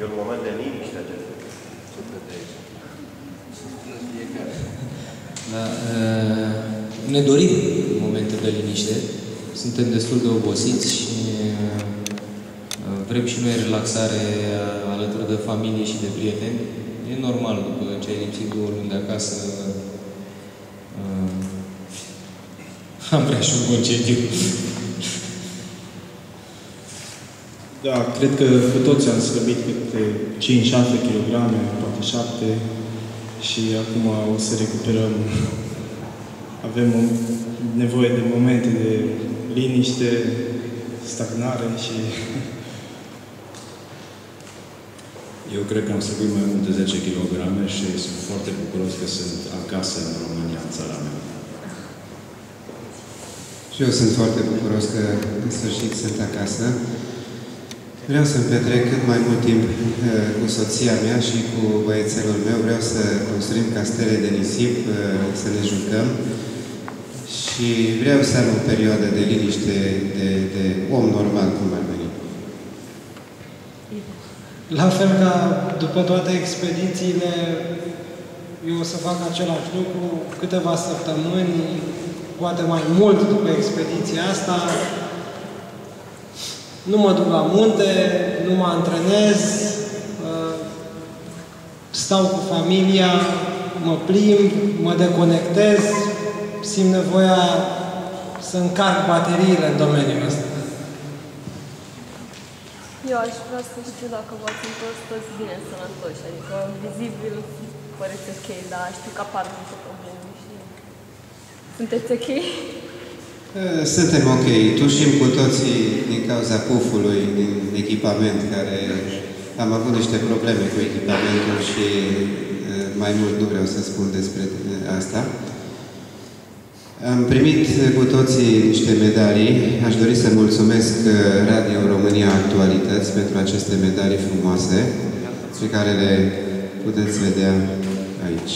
E un moment de liniște acesta. Da, uh, ne dorim momente de liniște. Suntem destul de obosiți și uh, vrem și noi relaxare uh, alături de familie și de prieteni. E normal, după ce ai lipsit două luni de acasă, am vrea și un concediu. Da, cred că cu toți am slăbit câte 5-6 kg, poate 7 și acum o să recuperăm. Avem o nevoie de momente de liniște, stagnare și... Eu cred că am slăbit mai mult de 10 kg și sunt foarte bucuros că sunt acasă în România, în țara mea. Și eu sunt foarte bucuros că în sfârșit sunt acasă. Vreau să-mi petrec cât mai mult timp uh, cu soția mea și cu băiețelul meu. Vreau să construim castele de nisip, uh, să ne jucăm. Și vreau să am o perioadă de liniște de, de om normal, cum ar veni. La fel ca după toate expedițiile, eu o să fac același lucru câteva săptămâni, poate mai mult după expediția asta, nu mă duc la munte, nu mă antrenez, uh, stau cu familia, mă plimb, mă deconectez, simt nevoia să încarc bateriile în domeniul ăsta. Eu aș vrea să știu dacă v-ați întors toți bine sănătoși, adică vizibil păreți ok, dar știu că apar multe probleme și sunteți ok? Suntem ok. Tușim cu toții din cauza pufului, din echipament, care am avut niște probleme cu echipamentul și mai mult nu vreau să spun despre asta. Am primit cu toții niște medalii. Aș dori să mulțumesc Radio România Actualități pentru aceste medalii frumoase pe care le puteți vedea aici.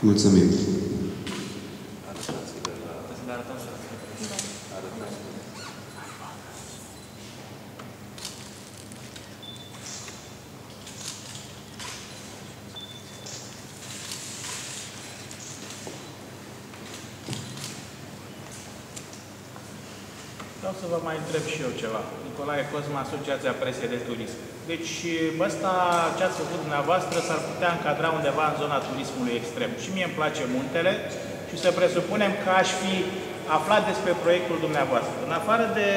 Mulțumim! Vreau să vă mai întreb și eu ceva. Nicolae Cosma, Asociația Prese de Turism. Deci ăsta ce ați făcut dumneavoastră s-ar putea încadra undeva în zona turismului extrem. Și mie îmi place muntele și să presupunem că aș fi aflat despre proiectul dumneavoastră. În afară de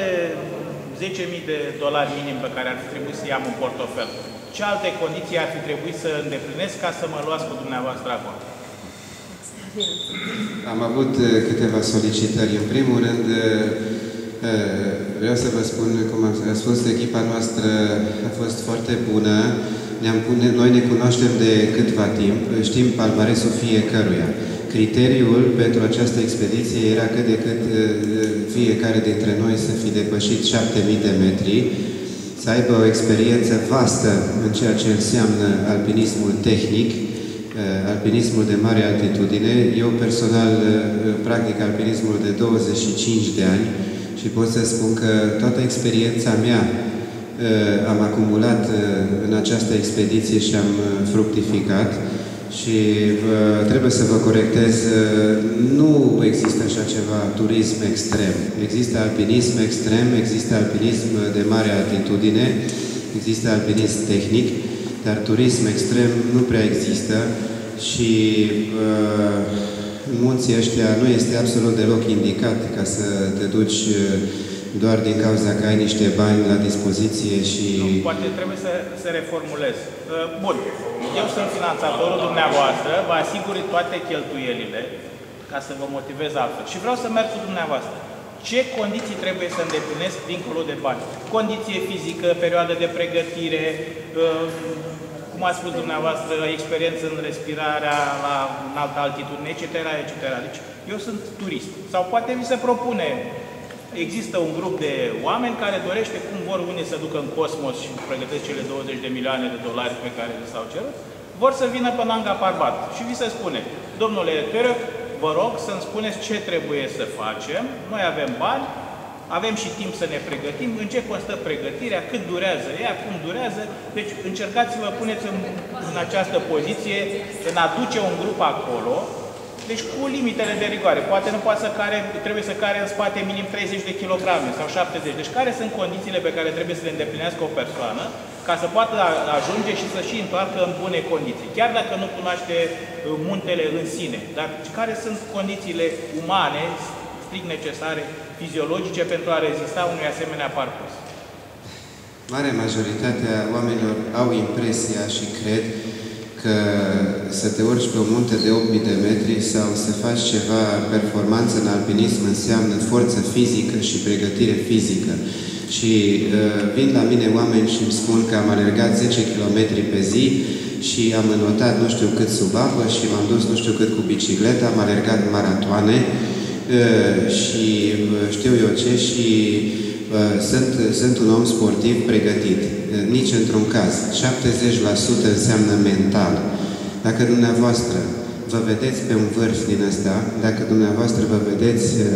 10.000 de dolari minim pe care ar fi trebuit să iau în portofel, ce alte condiții ar fi trebuit să îndeplinesc ca să mă luați cu dumneavoastră acolo? Am avut uh, câteva solicitări. În primul rând, uh, uh, vreau să vă spun, cum am spus, echipa noastră a fost foarte bună. Ne-am, noi ne cunoaștem de câtva timp, știm palmaresul fiecăruia. Criteriul pentru această expediție era cât de cât fiecare dintre noi să fi depășit 7000 de metri, să aibă o experiență vastă în ceea ce înseamnă alpinismul tehnic, alpinismul de mare altitudine. Eu personal practic alpinismul de 25 de ani și pot să spun că toată experiența mea am acumulat în această expediție și am fructificat și trebuie să vă corectez, nu există așa ceva turism extrem. Există alpinism extrem, există alpinism de mare altitudine, există alpinism tehnic, dar turism extrem nu prea există și uh, munții ăștia nu este absolut deloc indicat ca să te duci doar din cauza că ai niște bani la dispoziție și... Nu, poate trebuie să, să reformulez. Bun, eu sunt finanțatorul dumneavoastră, vă asigur toate cheltuielile ca să vă motivez altfel. Și vreau să merg cu dumneavoastră. Ce condiții trebuie să îndeplinesc dincolo de bani? Condiție fizică, perioadă de pregătire, cum a spus dumneavoastră, experiență în respirarea la înaltă altitudine, etc., etc. Deci eu sunt turist. Sau poate mi se propune există un grup de oameni care dorește cum vor unii să ducă în cosmos și pregătesc cele 20 de milioane de dolari pe care le s-au cerut, vor să vină pe Nanga Parbat. Și vi se spune, domnule Terec, vă rog să-mi spuneți ce trebuie să facem, noi avem bani, avem și timp să ne pregătim. În ce constă pregătirea, cât durează ea, cum durează. Deci încercați să vă puneți în, în această poziție, în a duce un grup acolo, deci cu limitele de rigoare. Poate nu poate să care, trebuie să care în spate minim 30 de kg sau 70. Deci care sunt condițiile pe care trebuie să le îndeplinească o persoană ca să poată ajunge și să și întoarcă în bune condiții. Chiar dacă nu cunoaște uh, muntele în sine, dar care sunt condițiile umane strict necesare, fiziologice pentru a rezista unui asemenea parcurs. Marea majoritate a oamenilor au impresia și cred că să te urci pe o munte de 8000 de metri sau să faci ceva performanță în alpinism înseamnă forță fizică și pregătire fizică. Și uh, vin la mine oameni și îmi spun că am alergat 10 km pe zi și am înotat nu știu cât sub apă și m-am dus nu știu cât cu bicicleta, am alergat maratoane uh, și uh, știu eu ce și uh, sunt, sunt un om sportiv pregătit. Uh, nici într-un caz. 70% înseamnă mental. Dacă dumneavoastră vă vedeți pe un vârf din ăsta, dacă dumneavoastră vă vedeți uh,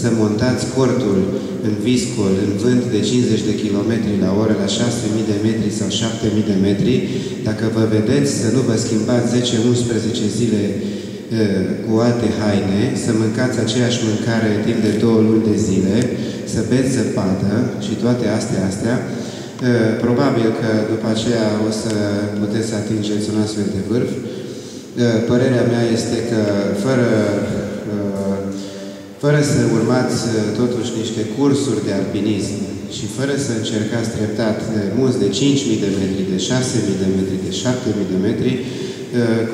să montați cortul în viscol, în vânt de 50 de km la oră, la 6.000 de metri sau 7.000 de metri, dacă vă vedeți să nu vă schimbați 10-11 zile uh, cu alte haine, să mâncați aceeași mâncare timp de două luni de zile, să beți zăpadă și toate astea, astea, uh, probabil că după aceea o să puteți să atingeți un astfel de vârf. Părerea mea este că fără fără să urmați uh, totuși niște cursuri de alpinism și fără să încercați treptat de mulți de 5.000 de metri, de 6.000 de metri, de 7.000 de metri, uh,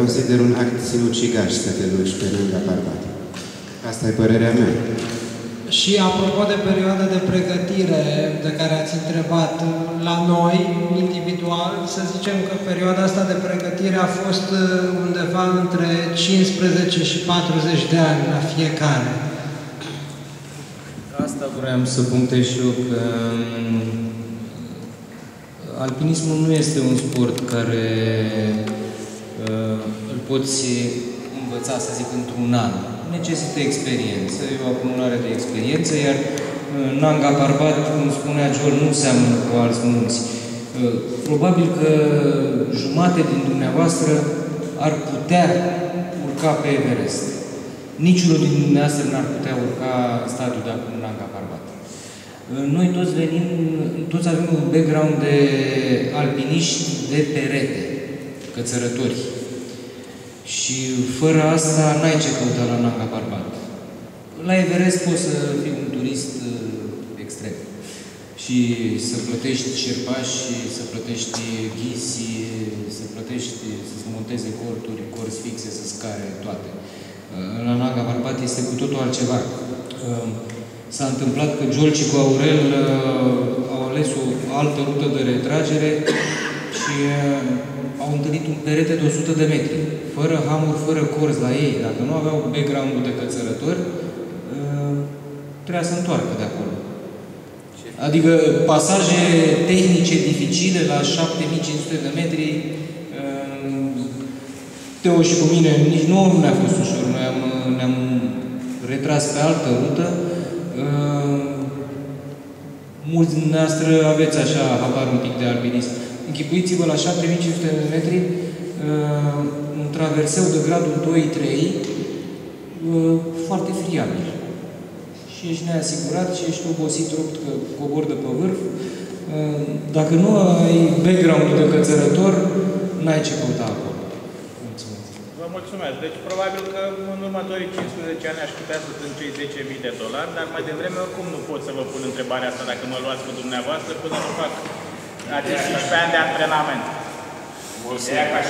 consider un act sinucigaș să te duci pe lângă Parvat. Asta e părerea mea. Și apropo de perioada de pregătire de care ați întrebat, la noi, individual, să zicem că perioada asta de pregătire a fost uh, undeva între 15 și 40 de ani la fiecare. Asta vreau să punctez și eu că um, alpinismul nu este un sport care uh, îl poți învăța, să zic, într-un an. Necesită experiență, e o acumulare de experiență, iar uh, Nanga Parbat, cum spunea Joel, nu seamănă cu alți munți. Uh, probabil că jumate din dumneavoastră ar putea urca pe Everest. Niciunul din dumneavoastră n-ar putea urca stadiul de acum Nanga Parbat. Noi toți venim, toți avem un background de alpiniști de perete, cățărători. Și fără asta n-ai ce căuta la Nanga Parbat. La Everest poți să fii un turist uh, extrem și să plătești șerpași, să plătești ghisi, să plătești, să-ți monteze corturi, corzi fixe, să scare toate. La Naga Parbat este cu totul altceva. Uh, s-a întâmplat că Giolci cu Aurel uh, au ales o altă rută de retragere și au întâlnit un perete de 100 de metri, fără hamuri, fără corzi la ei. Dacă nu aveau background-ul de cățărători, trebuia să întoarcă de acolo. Adică pasaje tehnice dificile la 7500 de metri, Teo și cu mine, nici nu ne-a fost ușor. Noi am, ne-am retras pe altă rută. Mulți dintre noastre aveți așa habar un pic de alpinism. Închipuiți-vă la 7500 de metri un traverseu de gradul 2-3 foarte friabil și ești neasigurat și ești obosit rupt că cobor de pe vârf. Dacă nu ai background de cățărător, n-ai ce căuta acolo. Mulțumesc. Vă mulțumesc. Deci probabil că în următorii 15 ani aș putea să strâng cei 10.000 de dolari, dar mai devreme oricum nu pot să vă pun întrebarea asta dacă mă luați cu dumneavoastră până nu fac acești 15 ani de antrenament. Mulțumesc.